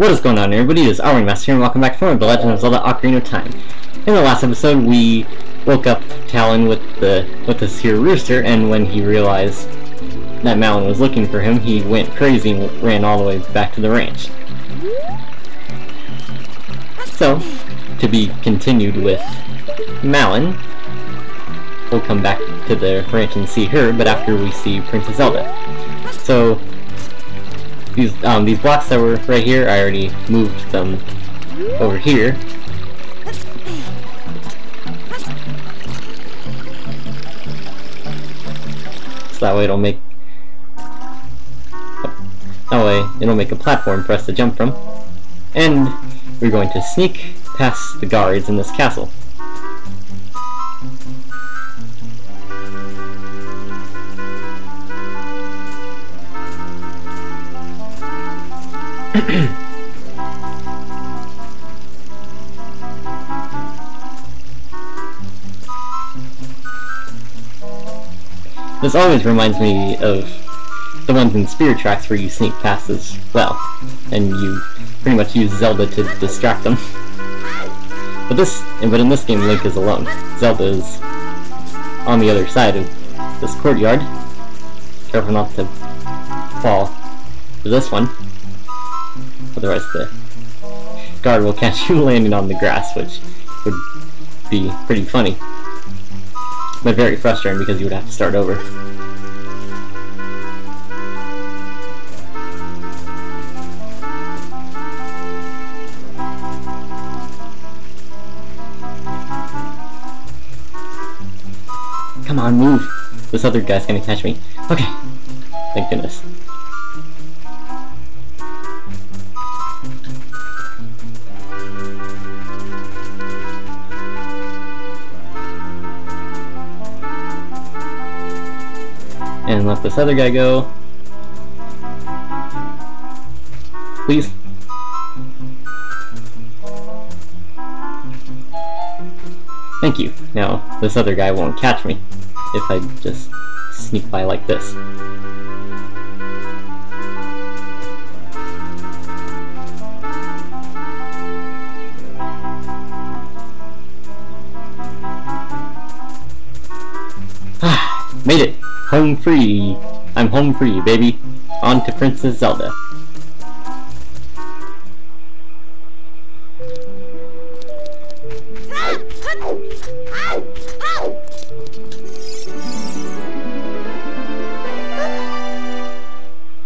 What is going on everybody, it is Arwing Master here and welcome back for The Legend of Zelda Ocarina of Time. In the last episode we woke up Talon with the with this here rooster and when he realized that Malon was looking for him he went crazy and ran all the way back to the ranch. So, to be continued with Malon, we'll come back to the ranch and see her, but after we see Princess Zelda. So, these um, these blocks that were right here, I already moved them over here. So that way it'll make that way it'll make a platform for us to jump from. And we're going to sneak past the guards in this castle. this always reminds me of the ones in Spirit Tracks where you sneak past as well, and you pretty much use Zelda to distract them. But this, but in this game, Link is alone. Zelda is on the other side of this courtyard. Careful not to fall to this one. Otherwise the guard will catch you landing on the grass, which would be pretty funny. But very frustrating because you would have to start over. Come on, move! This other guy's gonna catch me. Okay. Thank goodness. Let this other guy go. Please. Thank you. Now, this other guy won't catch me if I just sneak by like this. Home free! I'm home free, baby! On to Princess Zelda.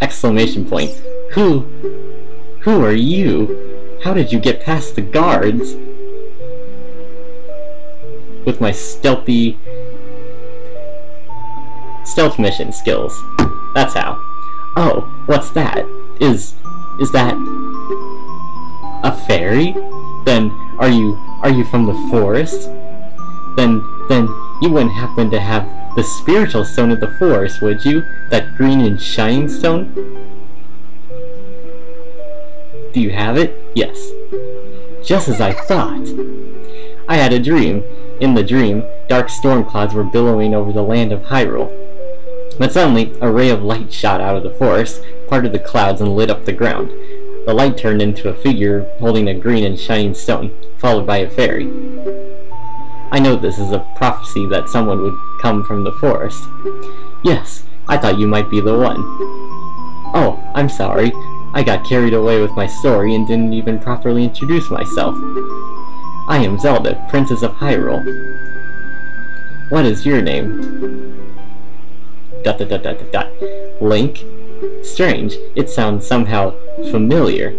Exclamation point. Who? Who are you? How did you get past the guards? With my stealthy stealth mission skills. That's how. Oh, what's that? Is is that a fairy? Then are you are you from the forest? Then then you wouldn't happen to have the spiritual stone of the forest, would you? That green and shining stone? Do you have it? Yes. Just as I thought. I had a dream. In the dream, dark storm clouds were billowing over the land of Hyrule. But suddenly, a ray of light shot out of the forest, parted the clouds, and lit up the ground. The light turned into a figure holding a green and shining stone, followed by a fairy. I know this is a prophecy that someone would come from the forest. Yes, I thought you might be the one. Oh, I'm sorry. I got carried away with my story and didn't even properly introduce myself. I am Zelda, Princess of Hyrule. What is your name? Dot dot dot dot dot dot. Link? Strange, it sounds somehow familiar.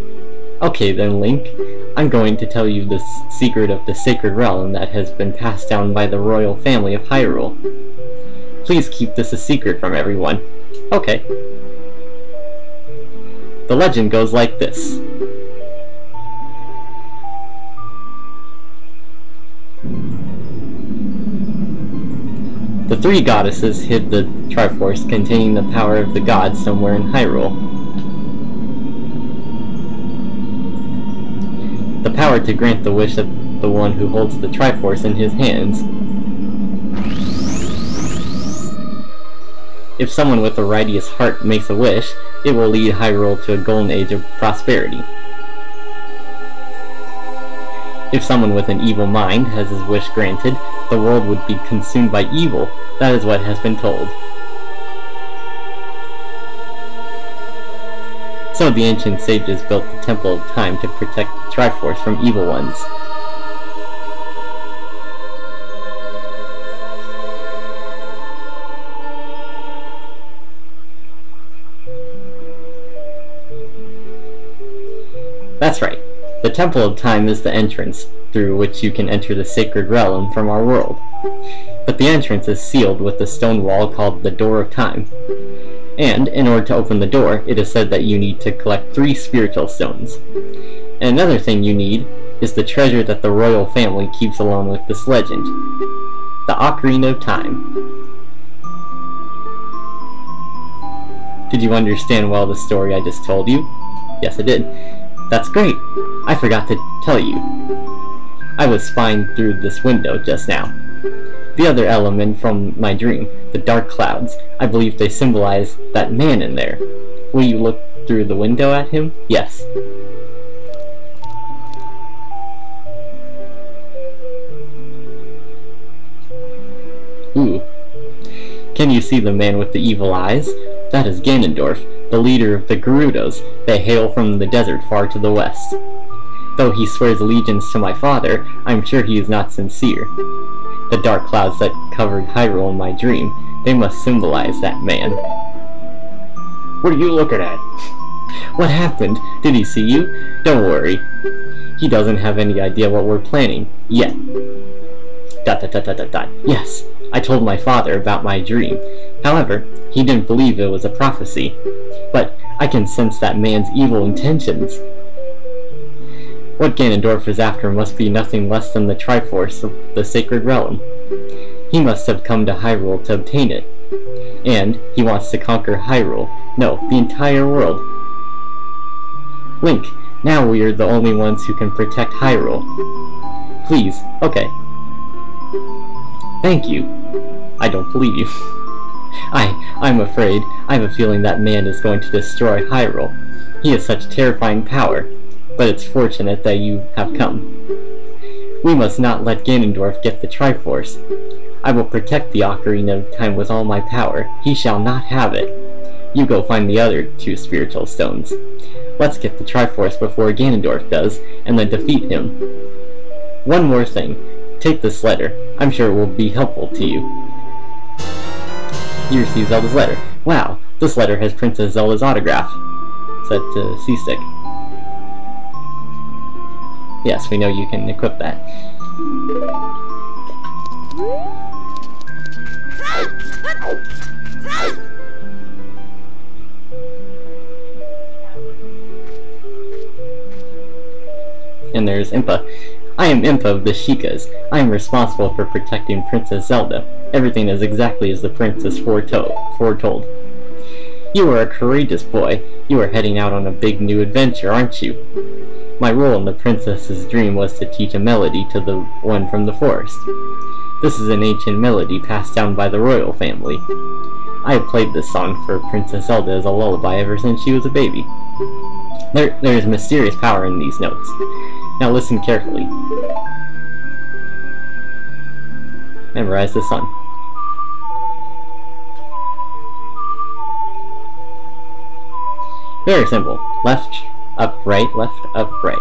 Okay then, Link. I'm going to tell you the secret of the Sacred Realm that has been passed down by the royal family of Hyrule. Please keep this a secret from everyone. Okay. The legend goes like this. The three goddesses hid the Triforce containing the power of the gods somewhere in Hyrule. The power to grant the wish of the one who holds the Triforce in his hands. If someone with a righteous heart makes a wish, it will lead Hyrule to a golden age of prosperity. If someone with an evil mind has his wish granted, the world would be consumed by evil. That is what has been told. So the ancient sages built the Temple of Time to protect the Triforce from evil ones. That's right. The Temple of Time is the entrance through which you can enter the sacred realm from our world. But the entrance is sealed with a stone wall called the Door of Time. And, in order to open the door, it is said that you need to collect three spiritual stones. And another thing you need is the treasure that the royal family keeps along with this legend. The Ocarina of Time. Did you understand well the story I just told you? Yes, I did. That's great! I forgot to tell you. I was spying through this window just now. The other element from my dream, the dark clouds, I believe they symbolize that man in there. Will you look through the window at him? Yes. Ooh. Can you see the man with the evil eyes? That is Ganondorf, the leader of the Gerudos. They hail from the desert far to the west. Though he swears allegiance to my father, I'm sure he is not sincere. The dark clouds that covered Hyrule in my dream, they must symbolize that man. What are you looking at? What happened? Did he see you? Don't worry. He doesn't have any idea what we're planning, yet. Dot dot dot dot dot dot. Yes, I told my father about my dream. However, he didn't believe it was a prophecy. But I can sense that man's evil intentions. What Ganondorf is after must be nothing less than the Triforce of the Sacred Realm. He must have come to Hyrule to obtain it. And he wants to conquer Hyrule. No, the entire world. Link, now we are the only ones who can protect Hyrule. Please, okay. Thank you. I don't believe you. I, I'm afraid, I have a feeling that man is going to destroy Hyrule. He has such terrifying power, but it's fortunate that you have come. We must not let Ganondorf get the Triforce. I will protect the Ocarina of Time with all my power. He shall not have it. You go find the other two spiritual stones. Let's get the Triforce before Ganondorf does, and then defeat him. One more thing. Take this letter. I'm sure it will be helpful to you. You receive Zelda's letter. Wow, this letter has Princess Zelda's autograph. Set to C-Stick. Yes, we know you can equip that. And there's Impa. I am Impa of the Sheikahs. I am responsible for protecting Princess Zelda. Everything is exactly as the princess foretold. You are a courageous boy. You are heading out on a big new adventure, aren't you? My role in the princess's dream was to teach a melody to the one from the forest. This is an ancient melody passed down by the royal family. I have played this song for Princess Zelda as a lullaby ever since she was a baby. There, there is mysterious power in these notes. Now listen carefully. Memorize the song. Very simple. Left, up, right, left, up, right.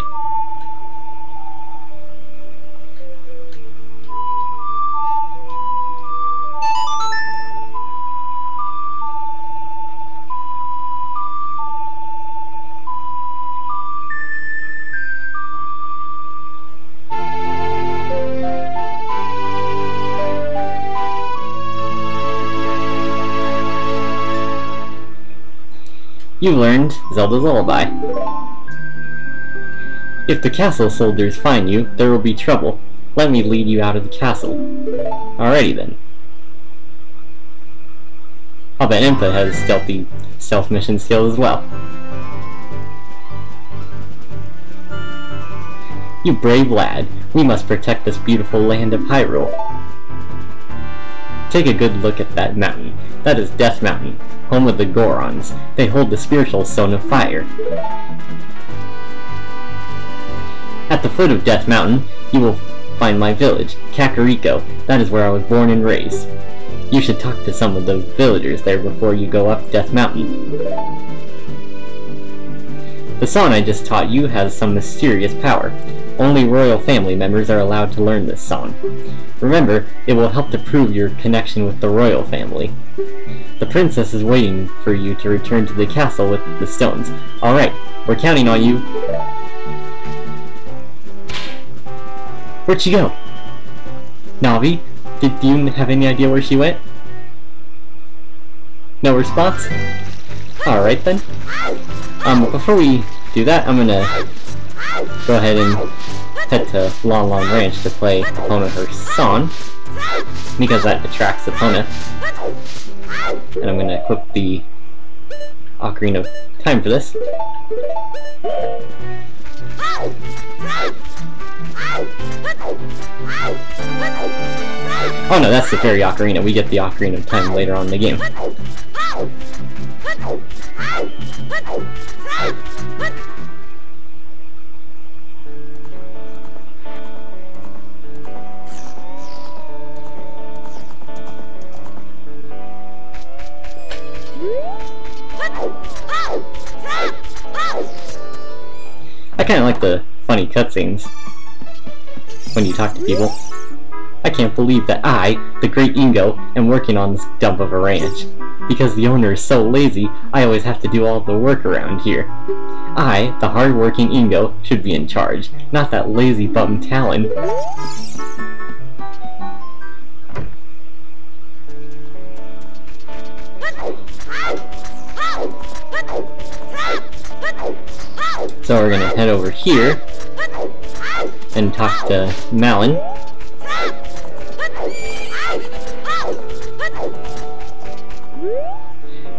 You learned Zelda's Lullaby. If the castle soldiers find you, there will be trouble. Let me lead you out of the castle. Alrighty then. I'll bet Impa has stealthy stealth mission skills as well. You brave lad, we must protect this beautiful land of Hyrule. Take a good look at that mountain. That is Death Mountain, home of the Gorons. They hold the spiritual stone of fire. At the foot of Death Mountain, you will find my village, Kakariko. That is where I was born and raised. You should talk to some of the villagers there before you go up Death Mountain. The song I just taught you has some mysterious power. Only royal family members are allowed to learn this song. Remember, it will help to prove your connection with the royal family. The princess is waiting for you to return to the castle with the stones. Alright, we're counting on you. Where'd she go? Navi, did you have any idea where she went? No response? Alright then. Um, before we do that, I'm gonna go ahead and head to Lon Lon Ranch to play Epona's song, because that attracts Epona. And I'm gonna equip the Ocarina of Time for this. Oh no, that's the Fairy Ocarina. We get the Ocarina of Time later on in the game. I kinda like the funny cutscenes when you talk to people. I can't believe that I, the great Ingo, am working on this dump of a ranch. Because the owner is so lazy, I always have to do all the work around here. I, the hard-working Ingo, should be in charge, not that lazy bum Talon. So we're gonna head over here and talk to Malon.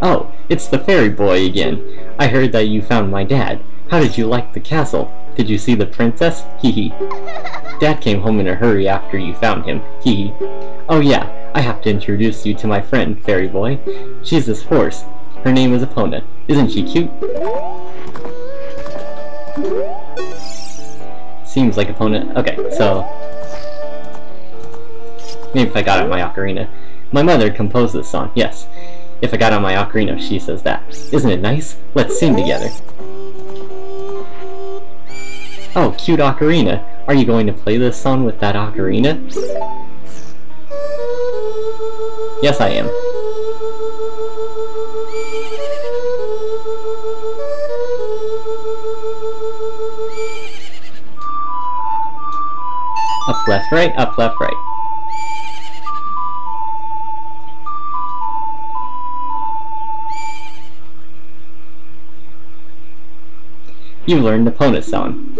Oh, it's the fairy boy again. I heard that you found my dad. How did you like the castle? Did you see the princess? Hee hee. Dad came home in a hurry after you found him. Hee Oh yeah, I have to introduce you to my friend, fairy boy. She's this horse. Her name is Epona. Isn't she cute? Seems like Epona. Okay, so... Maybe if I got out my ocarina. My mother composed this song, yes. If I got on my ocarina, she says that. Isn't it nice? Let's sing together. Oh, cute ocarina. Are you going to play this song with that ocarina? Yes, I am. Up, left, right, up, left, right. You've learned the Epona song.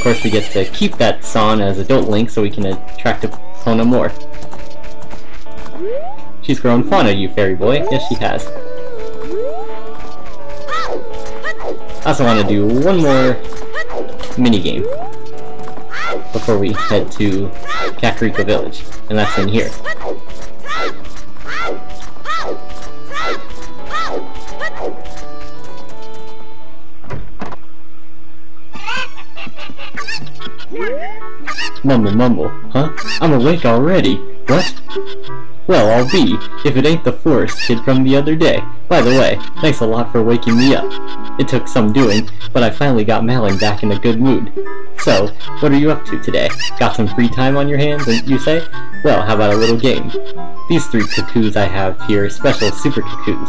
Of course we get to keep that song as adult Link so we can attract Epona more. She's grown fond of you, fairy boy. Yes, she has. I also want to do one more minigame before we head to Kakariko Village, and that's in here. Mumble mumble, huh? I'm awake already. What? Well, I'll be, if it ain't the forest kid from the other day. By the way, thanks a lot for waking me up. It took some doing, but I finally got Malon back in a good mood. So, what are you up to today? Got some free time on your hands, and you say? Well, how about a little game? These three cuckoos I have here are special super cuckoos.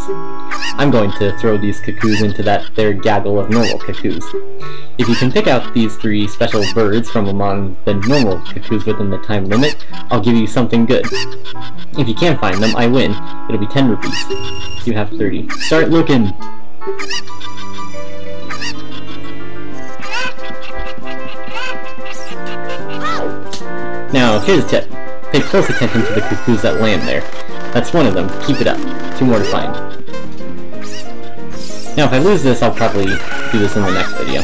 I'm going to throw these cuckoos into that there gaggle of normal cuckoos. If you can pick out these three special birds from among the normal cuckoos within the time limit, I'll give you something good. If you can't find them, I win. It'll be 10 rupees. You have 30. Start looking! Now, here's a tip. Pay close attention to the cuckoos that land there. That's one of them. Keep it up. Two more to find. Now, if I lose this, I'll probably do this in the next video.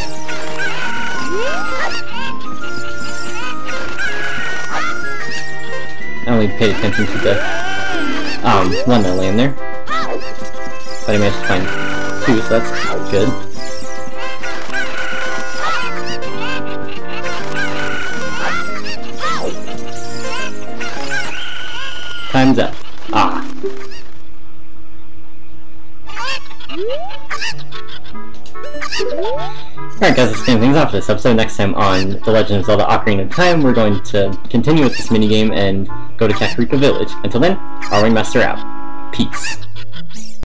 really paid attention to the um, Wonderland there. But I managed to find two, so that's good. Time's up. Ah. Alright guys, let's finish things off this episode. Next time on The Legend of Zelda Ocarina of Time, we're going to continue with this minigame and go to Kakariko Village. Until then, our Master out. Peace.